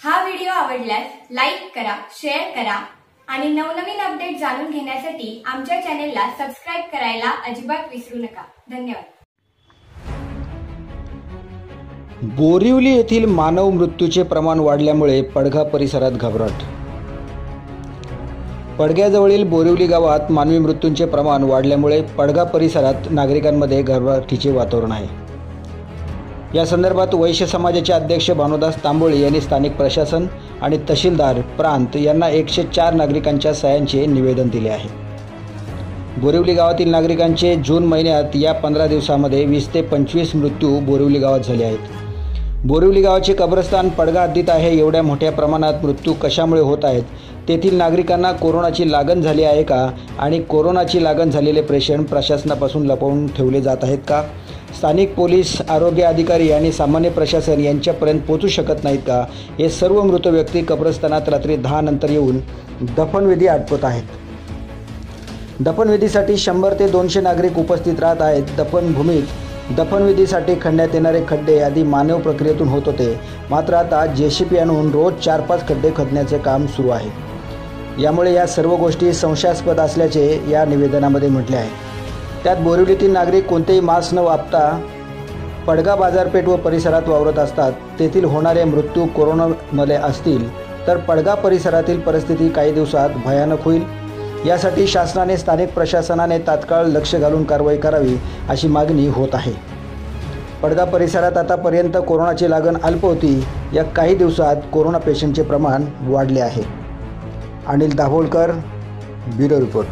हा व्हिडिओ आवडल्यास लाईक करा शेअर करा आणि नवनवीन अपडेट जाणून घेण्यासाठी आमच्या चॅनेलला सबस्क्राईब करायला अजिबात विसरू नका. धन्यवाद. बोरिवली येथील मानव मृत्यूचे प्रमाण वाढल्यामुळे पडघा परिसरात घबराट. पडग्याजवळील बोरिवली गावात मानवी मृत्यूंचे प्रमाण वाढल्यामुळे पडगा परिसरात नागरिकांमध्ये घबराटीचे वातावरण आहे. या संदर्भात वैश्य समाजाचे अध्यक्ष भानुदास तांबोळे यांनी स्थानिक प्रशासन आणि तहसीलदार प्रांत यांना एकशे चार नागरिकांच्या सह्यांचे निवेदन दिले आहे. बोरिवली गावातील नागरिकांचे जून महिन्यात या पंधरा दिवसामध्ये वीस ते पंचवीस मृत्यू बोरिवली गावात झाले आहेत. बोरिवली गावाचे कब्रस्तान पडगा हद्दीत आहे एवढ्या मोठ्या प्रमाणात मृत्यू कशामुळे होत आहेत तेथील नागरिकांना कोरोनाची लागण झाली आहे का? आणि कोरोनाची लागण झालेले प्रेषण प्रशासनापासून लपवून ठेवले जात आहेत का? स्थानिक पोलीस आरोग्य अधिकारी आणि सामान्य प्रशासन यांच्यापर्यंत पोचू शकत नाहीत का? हे सर्व मृत व्यक्ती कब्रस्तानात रात्री दहा नंतर येऊन दफनविधी आटपत आहेत. दफनविधीसाठी शंभर ते दोनशे नागरिक उपस्थित राहत आहेत. दफनभूमीत दफनविधीसाठी खणण्यात येणारे खड्डे आधी मानव प्रक्रियेतून होत होते. मात्र आता जे सी पी आणून रोज चार पाच खड्डे खदण्याचे काम सुरू आहे. यामुळे या सर्व गोष्टी संशयास्पद असल्याचे या निवेदनामध्ये म्हटले आहे. त्यात बोरिवलीतील नागरिक कोणतेही मास्क न वापता पडगा बाजारपेठ व परिसरात वावरत असतात. तेथील होणारे मृत्यू कोरोनामध्ये असतील तर पडगा परिसरातील परिस्थिती काही दिवसात भयानक होईल. यासाठी शासनाने स्थानिक प्रशासनाने तात्काळ लक्ष घालून कारवाई करावी अशी मागणी होत आहे. पडगा परिसरात आतापर्यंत कोरोनाची लागण अल्प होती. या काही दिवसात कोरोना पेशंटचे प्रमाण वाढले आहे. Anil Dabholkar bureau report.